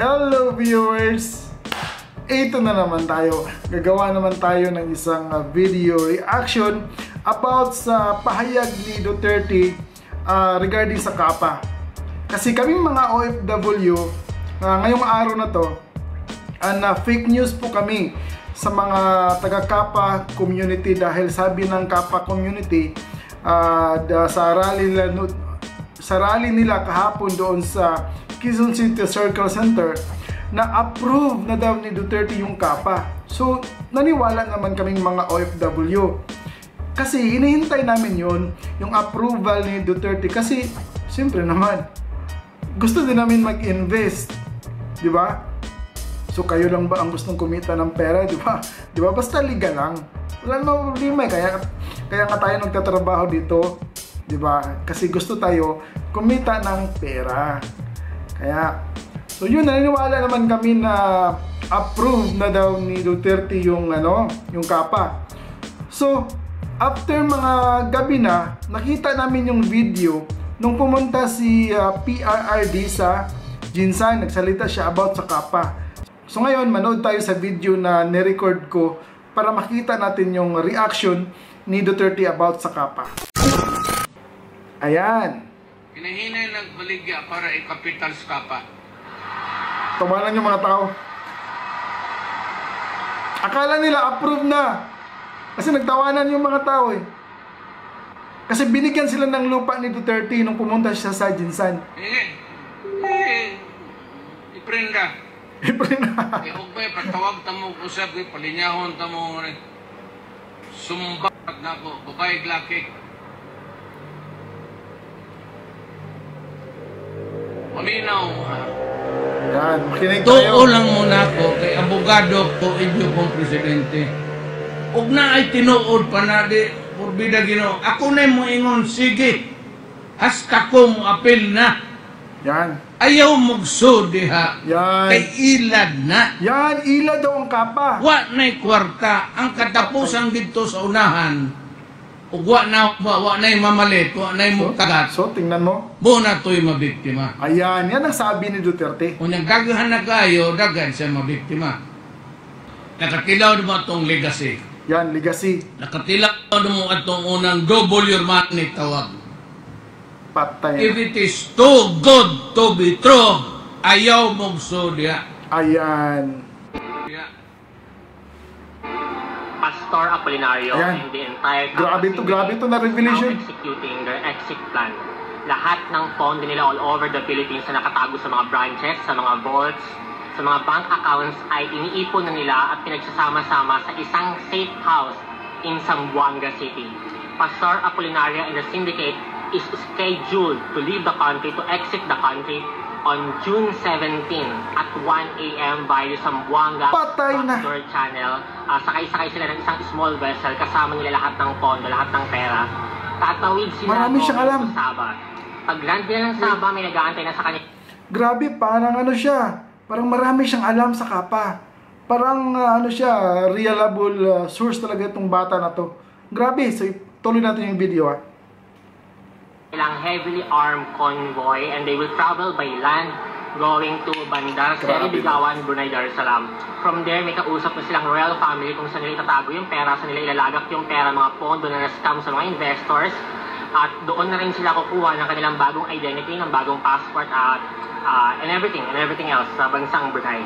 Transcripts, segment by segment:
Hello viewers! Ito na naman tayo. Gagawa naman tayo ng isang uh, video reaction about sa pahayag ni Duterte uh, regarding sa Kapa. Kasi kaming mga OFW, uh, ngayong araw na to, uh, fake news po kami sa mga taga-Kapa community dahil sabi ng Kapa community uh, sa rally nila sa rally nila kahapon doon sa Quezon City Circle Center na approve na daw ni Duterte yung kapa. So, naniwala naman kaming mga OFW. Kasi hinihintay namin yon yung approval ni Duterte kasi siyempre naman gusto din namin mag-invest. 'Di ba? So kayo lang ba ang gustong kumita ng pera, 'di ba? 'Di ba? Basta legal lang. Wala namang problema eh. Kaya kaya nga tayo nagtatrabaho dito, 'di ba? Kasi gusto tayo kumita ng pera. Kaya, so yun, naniniwala naman kami na approve na daw ni Duterte yung ano, yung kapa. So, after mga gabi na, nakita namin yung video nung pumunta si uh, PRRD sa Jinsan, nagsalita siya about sa kapa. So ngayon, manood tayo sa video na nirecord ko para makita natin yung reaction ni Duterte about sa kapa. Ayan. Hinahinay ng baligya para i-capital skapa. Tawanan yung mga tao. Akala nila approve na. Kasi nagtawanan yung mga tao eh. Kasi binigyan sila ng lupa ni Duterte nung pumunta siya sa Jinsan. Eh, eh, iprenda. Iprenda. Eh, huwag ba, patawag tamo usap, eh, palinyahon tamo, eh. Sumbag na ko, bukay glakik. Malinaw. Yan, makinig tayo. Tuo lang muna ko kay abogado ko inyo pong presidente. Ug na ay tinuod pa na di purbida Ginoo. Ako na mo ingon sige. Hasta ko mo apel na. Yan. Ayaw mugso diha. Yan. Kay ilad na. Yan, ila daw ang kapa. Wa na'y kwarta ang katapusan dito sa unahan. Ug wa na wa, wa na'y mamalit, wa na'y So, mukagat. so, tingnan mo. Mo na to'y mabiktima. Ayan, yan ang sabi ni Duterte. Kung nagkagahan na kayo, dagan siya mabiktima. Nakatilaw mo itong legacy. Yan, legacy. Nakatilaw mo itong unang double your money tawag. Patay. If it is too good to be true, ayaw mong sudya. Ayan. Pastor Apolinario Ayan. and the entire Grabe to, grabe to na revelation. executing their exit plan. Lahat ng pondo nila all over the Philippines na nakatago sa mga branches, sa mga vaults, sa mga bank accounts ay iniipon na nila at pinagsasama-sama sa isang safe house in Zamboanga City. Pastor Apolinario and the syndicate is scheduled to leave the country, to exit the country on June 17 at 1 a.m. via Zamboanga Patay na. Backdoor Channel. Ah, sakay-sakay sila ng isang small vessel, kasama nila lahat ng pondo, lahat ng pera. Tatawid sila Marami siyang alam. to Sabah. Pag land nila ng Sabah, may nag-aantay na sa kanya Grabe, parang ano siya. Parang marami siyang alam sa kapa. Parang uh, ano siya, reliable uh, source talaga itong bata na to. Grabe, so tuloy natin yung video ah. Ilang heavily armed convoy and they will travel by land going to Bandar Seri. Bigawan, Brunei Darussalam. From there, may kausap na silang royal family kung saan nila itatago yung pera, saan nila ilalagak yung pera, mga pondo na na-scam sa mga investors. At doon na rin sila kukuha ng kanilang bagong identity, ng bagong passport at uh, and everything, and everything else sa bansang Brunei.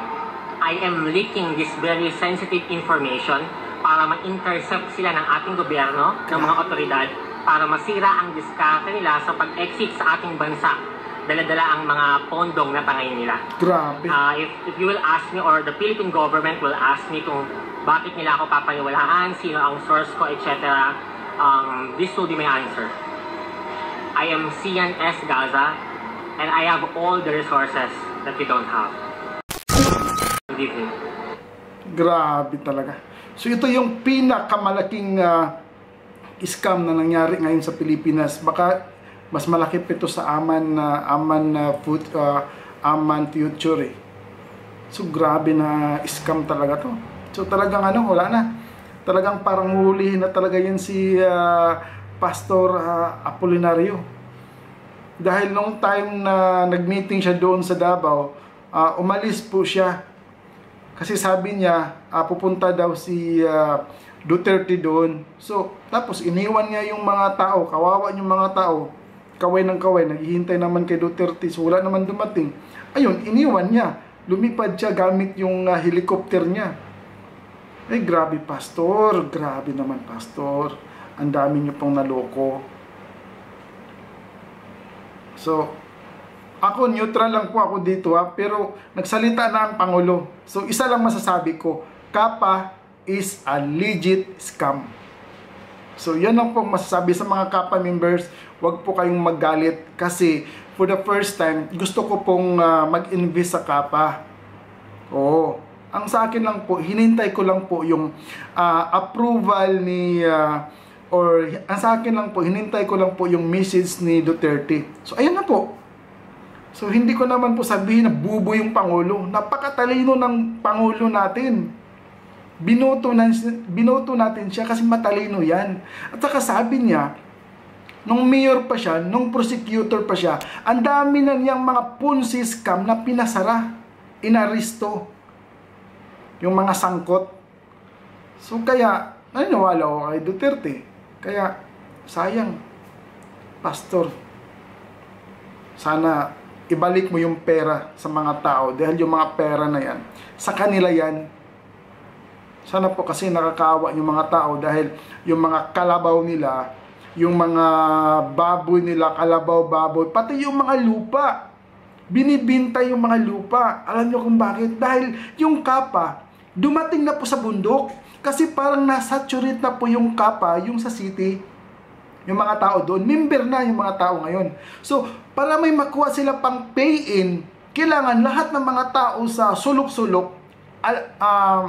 I am leaking this very sensitive information para ma-intercept sila ng ating gobyerno, ng mga otoridad, para masira ang diskarte nila sa pag-exit sa ating bansa. Dala-dala ang mga pondong natangay nila. Grabe. Uh, if, if you will ask me or the Philippine government will ask me kung bakit nila ako papaniwalaan, sino ang source ko, etc., um, this will be my answer. I am Cian S. Gaza and I have all the resources that you don't have. Believe me. Grabe talaga. So ito yung pinakamalaking uh, scam na nangyari ngayon sa Pilipinas. Baka mas malaki pa ito sa Aman na Aman na food uh, Aman future eh. So grabe na scam talaga to. So talagang ano, wala na. Talagang parang hulihin na talaga yan si uh, Pastor uh, Apolinario. Dahil nung time na nag-meeting siya doon sa Davao, ah, umalis po siya. Kasi sabi niya, ah, pupunta daw si ah, Duterte doon. So, tapos iniwan niya yung mga tao, kawawa yung mga tao, kaway ng kaway, naghihintay naman kay Duterte, so wala naman dumating. Ayun, iniwan niya. Lumipad siya gamit yung ah, helicopter niya. Eh, grabe, pastor. Grabe naman, pastor. Ang dami niyo pong naloko. So, ako neutral lang po ako dito ha, pero nagsalita na ang Pangulo. So, isa lang masasabi ko, Kapa is a legit scam. So, yan lang po masasabi sa mga Kapa members. Huwag po kayong magalit kasi for the first time, gusto ko pong ah, mag-invest sa Kapa. Oo. Ang sa akin lang po, hinintay ko lang po yung ah, approval ni ah, or ang sa akin lang po, hinintay ko lang po yung message ni Duterte. So ayan na po. So hindi ko naman po sabihin na bubo yung Pangulo. Napakatalino ng Pangulo natin. Binoto, na, binoto natin siya kasi matalino yan. At saka sabi niya, nung mayor pa siya, nung prosecutor pa siya, ang dami na niyang mga punsi scam na pinasara, inaristo, yung mga sangkot. So kaya, naniniwala ako kay Duterte. Kaya, sayang, pastor, sana ibalik mo yung pera sa mga tao dahil yung mga pera na yan, sa kanila yan. Sana po kasi nakakawa yung mga tao dahil yung mga kalabaw nila, yung mga baboy nila, kalabaw, baboy, pati yung mga lupa. Binibinta yung mga lupa. Alam nyo kung bakit? Dahil yung kapa, dumating na po sa bundok. Kasi parang nasaturate na po yung kapa, yung sa city. Yung mga tao doon, member na yung mga tao ngayon. So, para may makuha sila pang pay-in, kailangan lahat ng mga tao sa sulok-sulok, um,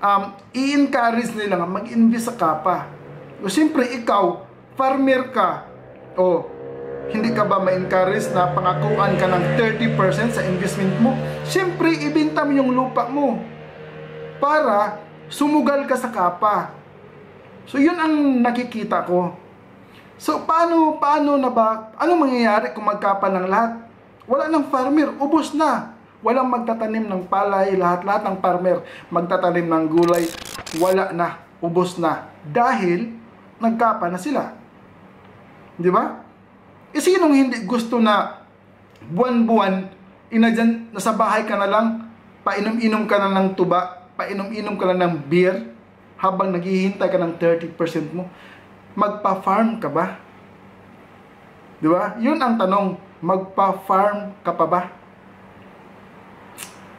um, i-encourage nila nga mag-invest sa kapa. O siyempre, ikaw, farmer ka, o hindi ka ba ma-encourage na pangakuan ka ng 30% sa investment mo? Siyempre, ibenta mo yung lupa mo para sumugal ka sa kapa. So, yun ang nakikita ko. So, paano, paano na ba, ano mangyayari kung magkapa ng lahat? Wala ng farmer, ubos na. Walang magtatanim ng palay, lahat-lahat ng farmer magtatanim ng gulay, wala na, ubos na. Dahil, nagkapa na sila. Di ba? E sinong hindi gusto na buwan-buwan, inadyan, nasa bahay ka na lang, painom-inom ka na ng tuba, painom-inom ka na ng beer, habang naghihintay ka ng 30% mo, magpa-farm ka ba? Di ba? Yun ang tanong, magpa-farm ka pa ba?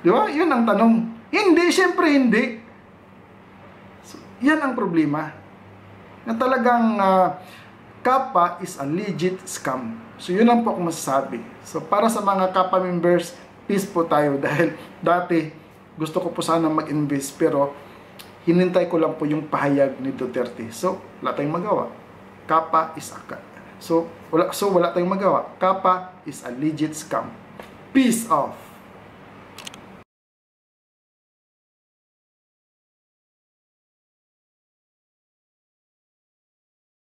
Di ba? Yun ang tanong. Hindi, syempre hindi. So, yan ang problema. Na talagang uh, Kappa is a legit scam. So yun lang po ako masasabi. So para sa mga Kappa members, peace po tayo dahil dati gusto ko po sana mag-invest pero hinintay ko lang po yung pahayag ni Duterte. So, wala tayong magawa. Kappa is a so wala so wala tayong magawa. Kappa is a legit scam. Peace off.